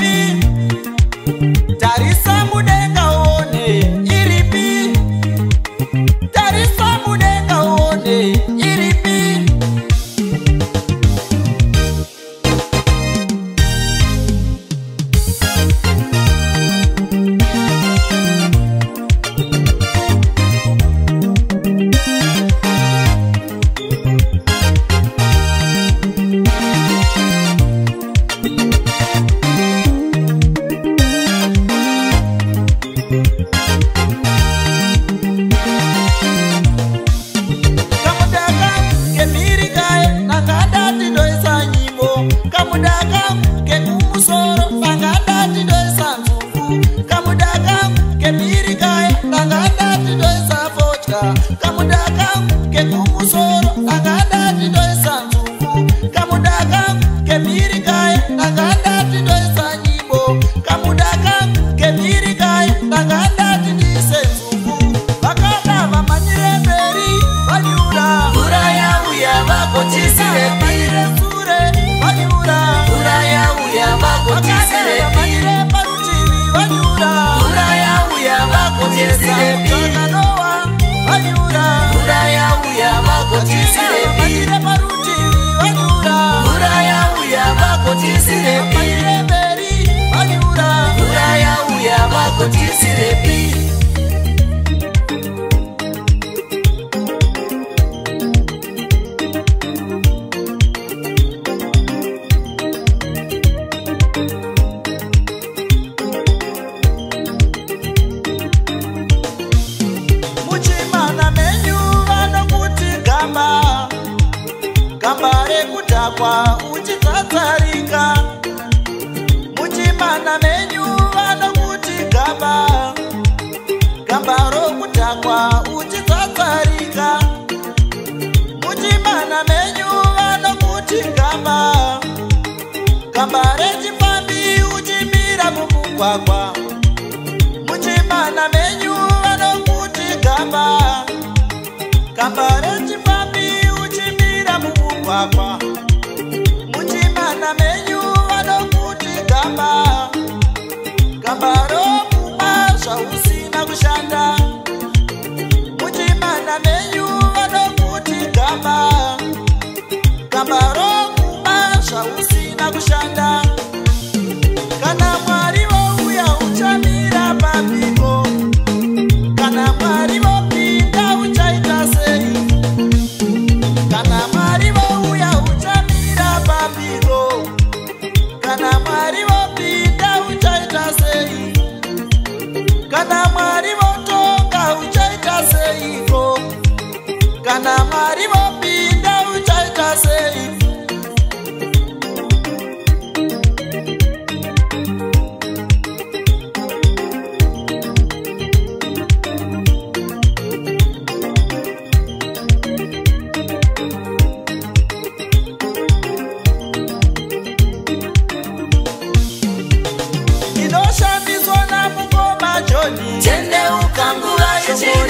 You. Adam Yeah. nekudhakwa uchidzadzaringa muchimana menyu vanokuti gamba gamba rokudhakwa uchidzadzaringa muchimana menyu vanokuti gamba gamba rechifambi uchimira mumugwagwa muchimana menyu vanokuti gamba gamba rechifambi uchimira mumugwagwa I won't be Imagine